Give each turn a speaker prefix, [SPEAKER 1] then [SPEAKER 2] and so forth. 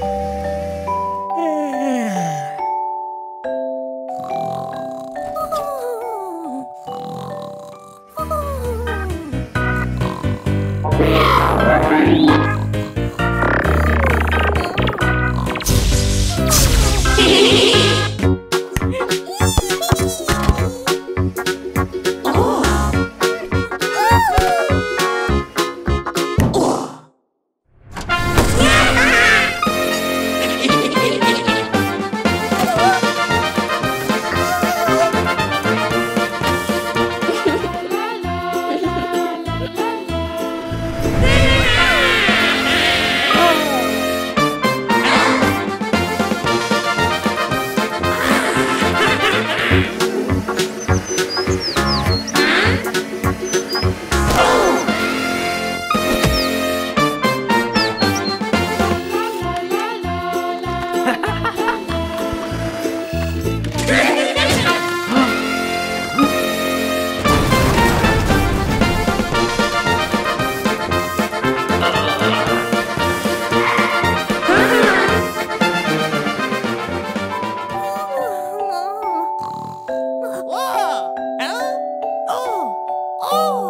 [SPEAKER 1] Yeah. Oh!